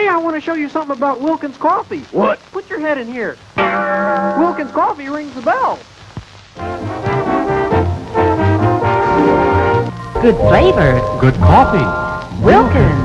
Hey, I want to show you something about Wilkins Coffee. What? Put your head in here. Wilkins Coffee rings the bell. Good flavor. Good coffee. Wilkins.